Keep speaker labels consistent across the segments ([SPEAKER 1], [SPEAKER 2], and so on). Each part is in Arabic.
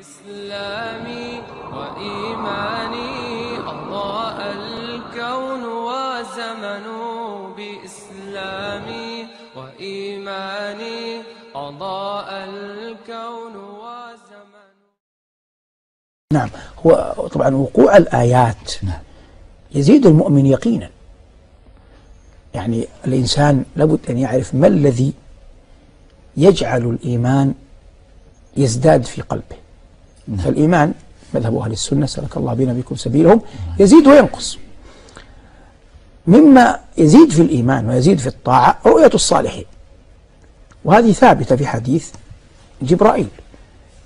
[SPEAKER 1] إسلامي وإيماني أضاء الكون وزمن بإسلامي وإيماني أضاء الكون وزمن.
[SPEAKER 2] نعم. هو طبعا وقوع الآيات يزيد المؤمن يقينا. يعني الإنسان لابد أن يعرف ما الذي يجعل الإيمان يزداد في قلبه. فالإيمان مذهب أهل السنة سلك الله بنا بكم سبيلهم. يزيد وينقص. مما يزيد في الإيمان ويزيد في الطاعة رؤية الصالحين. وهذه ثابتة في حديث جبرائيل.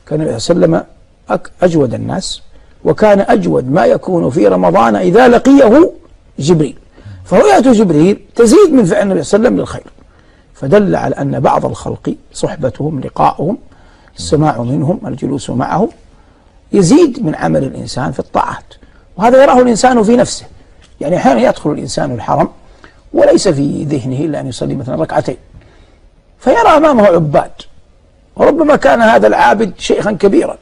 [SPEAKER 2] كان النبي صلى الله عليه وسلم أجود الناس وكان أجود ما يكون في رمضان إذا لقيه جبريل. فرؤية جبريل تزيد من فعل النبي صلى الله عليه وسلم للخير. فدل على أن بعض الخلق صحبتهم لقاؤهم السماع منهم الجلوس معهم يزيد من عمل الإنسان في الطاعات وهذا يراه الإنسان في نفسه. يعني أحيانا يدخل الإنسان الحرم وليس في ذهنه إلا أن يصلي مثلا ركعتين فيرى أمامه عباد وربما كان هذا العابد شيخا كبيرا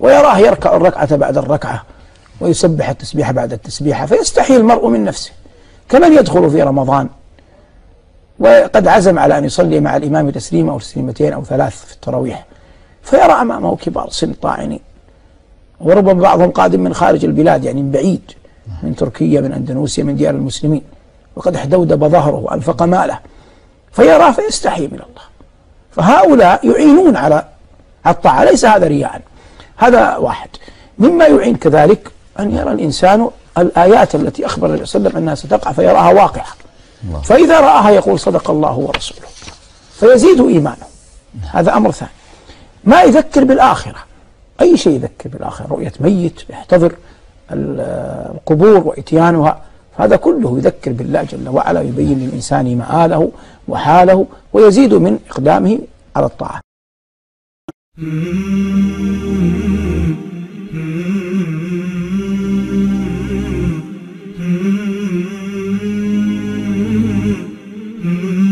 [SPEAKER 2] ويراه يركع الركعة بعد الركعة ويسبح التسبيحة بعد التسبيحة فيستحي المرء من نفسه. كمن يدخل في رمضان؟ وقد عزم على أن يصلي مع الإمام تسليمة أو تسليمتين أو ثلاث في التراويح فيرى أمامه كبار سن طاعنين. وربما بعضهم قادم من خارج البلاد يعني من بعيد من تركيا من أندونيسيا من ديار المسلمين. وقد احدودب ظهره وأنفق ماله. فيراه فيستحي من الله. فهؤلاء يعينون على الطاعة. ليس هذا رياء. هذا واحد. مما يعين كذلك أن يرى الإنسان الآيات التي أخبر النبي صلى الله عليه وسلم أنها ستقع فيراها واقعة. فإذا رآها يقول صدق الله ورسوله. فيزيد إيمانه. هذا أمر ثاني. ما يذكر بالآخرة. أي شيء يذكر بالآخرة رؤية ميت يحتضر القبور وإتيانها هذا كله يذكر بالله جل وعلا يبين للإنسان مآله وحاله ويزيد من إقدامه على الطاعة. Mm-hmm. mm-hmm. mm-hmm.